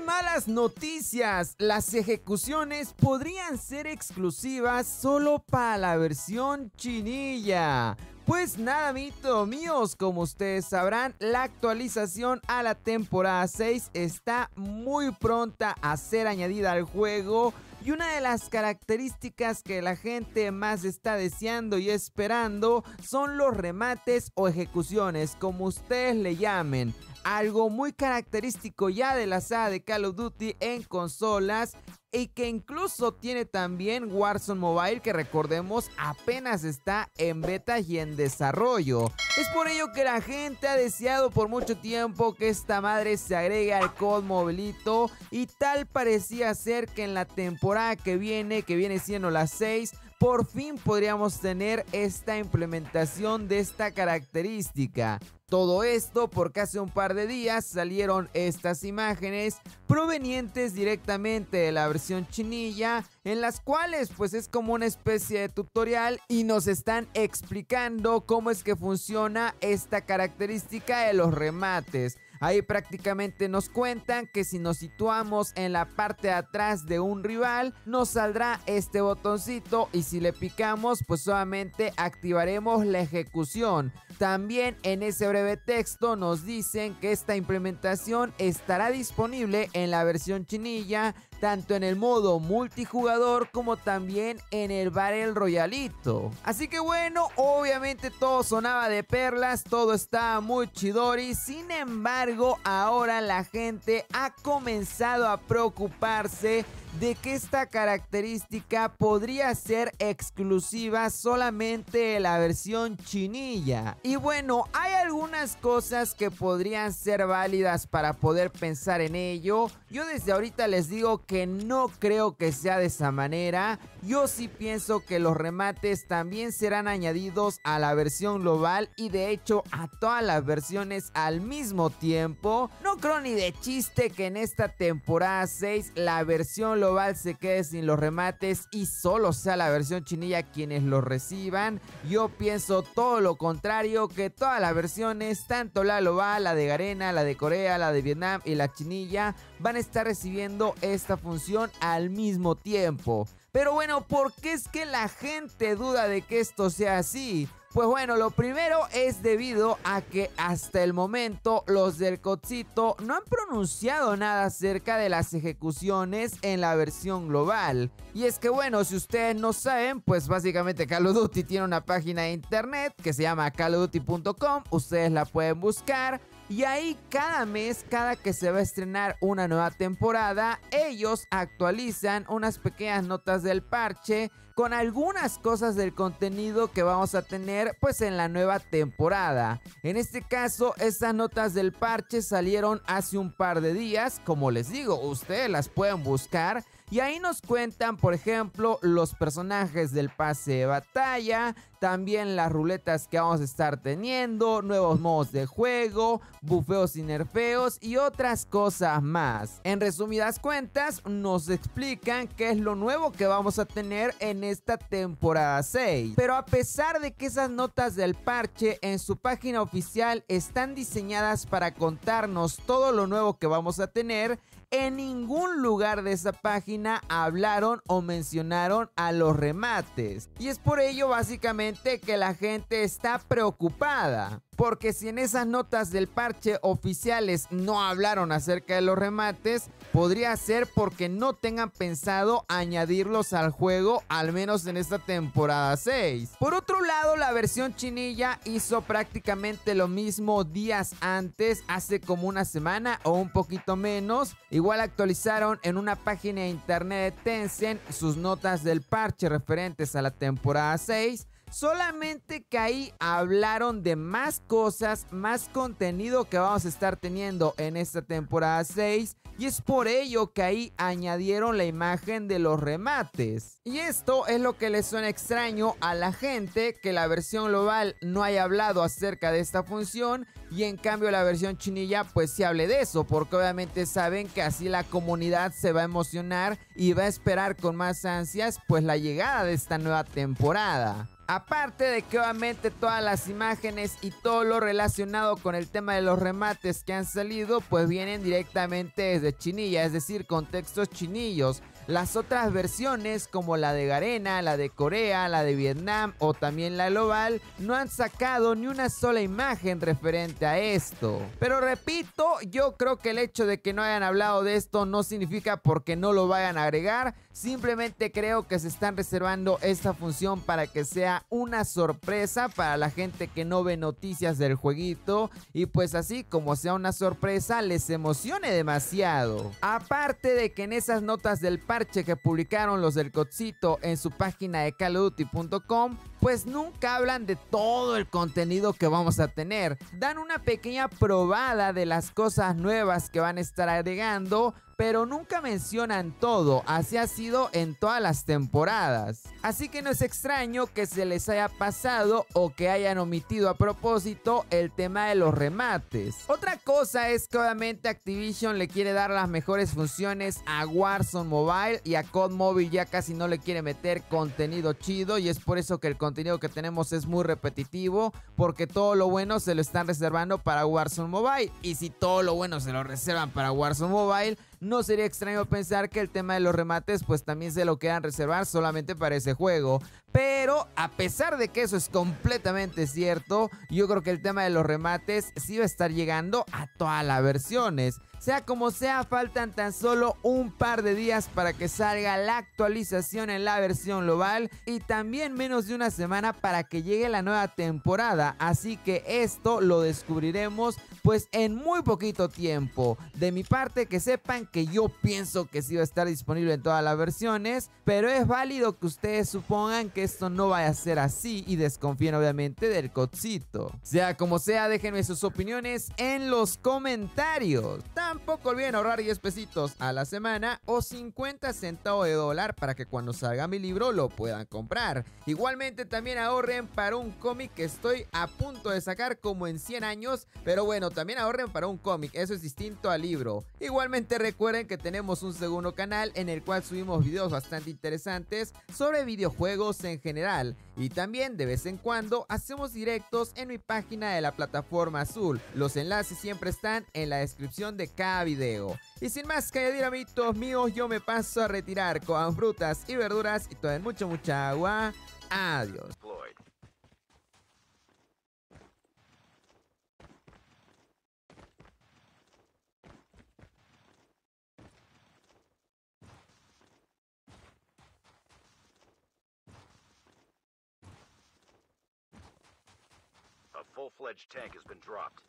malas noticias. Las ejecuciones podrían ser exclusivas solo para la versión chinilla. Pues nada, mito míos, como ustedes sabrán, la actualización a la temporada 6 está muy pronta a ser añadida al juego. Y una de las características que la gente más está deseando y esperando son los remates o ejecuciones, como ustedes le llamen algo muy característico ya de la saga de Call of Duty en consolas y que incluso tiene también Warzone Mobile que recordemos apenas está en beta y en desarrollo. Es por ello que la gente ha deseado por mucho tiempo que esta madre se agregue al COD Mobilito y tal parecía ser que en la temporada que viene, que viene siendo la 6, por fin podríamos tener esta implementación de esta característica. Todo esto porque hace un par de días salieron estas imágenes provenientes directamente de la versión chinilla en las cuales pues es como una especie de tutorial y nos están explicando cómo es que funciona esta característica de los remates. Ahí prácticamente nos cuentan que si nos situamos en la parte de atrás de un rival, nos saldrá este botoncito y si le picamos, pues solamente activaremos la ejecución. También en ese breve texto nos dicen que esta implementación estará disponible en la versión chinilla, tanto en el modo multijugador como también en el Battle Royalito. Así que bueno, obviamente todo sonaba de perlas, todo estaba muy chidori, sin embargo, ahora la gente ha comenzado a preocuparse de que esta característica podría ser exclusiva solamente de la versión chinilla. Y bueno, hay algunas cosas que podrían ser válidas para poder pensar en ello. Yo desde ahorita les digo que no creo que sea de esa manera. Yo sí pienso que los remates también serán añadidos a la versión global y de hecho a todas las versiones al mismo tiempo. No creo ni de chiste que en esta temporada 6 la versión global se quede sin los remates y solo sea la versión chinilla quienes los reciban. Yo pienso todo lo contrario, que todas las tanto la global, la de Garena, la de Corea, la de Vietnam y la chinilla, van a estar recibiendo esta función al mismo tiempo. Pero bueno, ¿por qué es que la gente duda de que esto sea así? Pues bueno, lo primero es debido a que hasta el momento los del Cocito no han pronunciado nada acerca de las ejecuciones en la versión global. Y es que bueno, si ustedes no saben, pues básicamente Call of Duty tiene una página de internet que se llama callofduty.com, ustedes la pueden buscar. Y ahí cada mes, cada que se va a estrenar una nueva temporada, ellos actualizan unas pequeñas notas del parche con algunas cosas del contenido que vamos a tener pues en la nueva temporada. En este caso, estas notas del parche salieron hace un par de días, como les digo, ustedes las pueden buscar y ahí nos cuentan, por ejemplo, los personajes del pase de batalla, también las ruletas que vamos a estar teniendo, nuevos modos de juego, bufeos y nerfeos y otras cosas más. En resumidas cuentas, nos explican qué es lo nuevo que vamos a tener en esta temporada 6. Pero a pesar de que esas notas del parche en su página oficial están diseñadas para contarnos todo lo nuevo que vamos a tener, en ningún lugar de esa página hablaron o mencionaron a los remates. Y es por ello básicamente que la gente está preocupada. Porque si en esas notas del parche oficiales no hablaron acerca de los remates, podría ser porque no tengan pensado añadirlos al juego, al menos en esta temporada 6. Por otro lado, la versión chinilla hizo prácticamente lo mismo días antes, hace como una semana o un poquito menos. Igual actualizaron en una página de internet de Tencent sus notas del parche referentes a la temporada 6 Solamente que ahí hablaron de más cosas, más contenido que vamos a estar teniendo en esta temporada 6. Y es por ello que ahí añadieron la imagen de los remates. Y esto es lo que le suena extraño a la gente que la versión global no haya hablado acerca de esta función y en cambio la versión chinilla pues sí hable de eso porque obviamente saben que así la comunidad se va a emocionar y va a esperar con más ansias pues la llegada de esta nueva temporada. Aparte de que obviamente todas las imágenes y todo lo relacionado con el tema de los remates que han salido pues vienen directamente desde Chinilla, es decir, contextos chinillos. Las otras versiones como la de Garena, la de Corea, la de Vietnam o también la global no han sacado ni una sola imagen referente a esto. Pero repito, yo creo que el hecho de que no hayan hablado de esto no significa porque no lo vayan a agregar, simplemente creo que se están reservando esta función para que sea una sorpresa para la gente que no ve noticias del jueguito y pues así como sea una sorpresa les emocione demasiado. Aparte de que en esas notas del parche que publicaron los del Cocito en su página de callduty.com, pues nunca hablan de todo el contenido que vamos a tener. Dan una pequeña probada de las cosas nuevas que van a estar agregando, pero nunca mencionan todo, así ha sido en todas las temporadas. Así que no es extraño que se les haya pasado o que hayan omitido a propósito el tema de los remates. Otra cosa es que obviamente Activision le quiere dar las mejores funciones a Warzone Mobile y a COD Mobile ya casi no le quiere meter contenido chido y es por eso que el contenido que tenemos es muy repetitivo porque todo lo bueno se lo están reservando para Warzone Mobile y si todo lo bueno se lo reservan para Warzone Mobile no sería extraño pensar que el tema de los remates pues también se lo quedan reservar solamente para ese juego. Pero a pesar de que eso es completamente cierto, yo creo que el tema de los remates sí va a estar llegando a todas las versiones. Sea como sea, faltan tan solo un par de días para que salga la actualización en la versión global y también menos de una semana para que llegue la nueva temporada. Así que esto lo descubriremos pues en muy poquito tiempo. De mi parte que sepan que yo pienso que sí va a estar disponible en todas las versiones, pero es válido que ustedes supongan que esto no vaya a ser así y desconfíen obviamente del codcito. Sea como sea, déjenme sus opiniones en los comentarios. Tampoco olviden ahorrar 10 pesitos a la semana o 50 centavos de dólar para que cuando salga mi libro lo puedan comprar. Igualmente también ahorren para un cómic que estoy a punto de sacar como en 100 años, pero bueno, también ahorren para un cómic, eso es distinto al libro. Igualmente recuerden que tenemos un segundo canal en el cual subimos videos bastante interesantes sobre videojuegos en general y también de vez en cuando hacemos directos en mi página de la plataforma azul. Los enlaces siempre están en la descripción de video. Y sin más que añadir amigos míos, yo me paso a retirar con frutas y verduras y todo en mucha mucha agua. Adiós. A full-fledged tank has been dropped.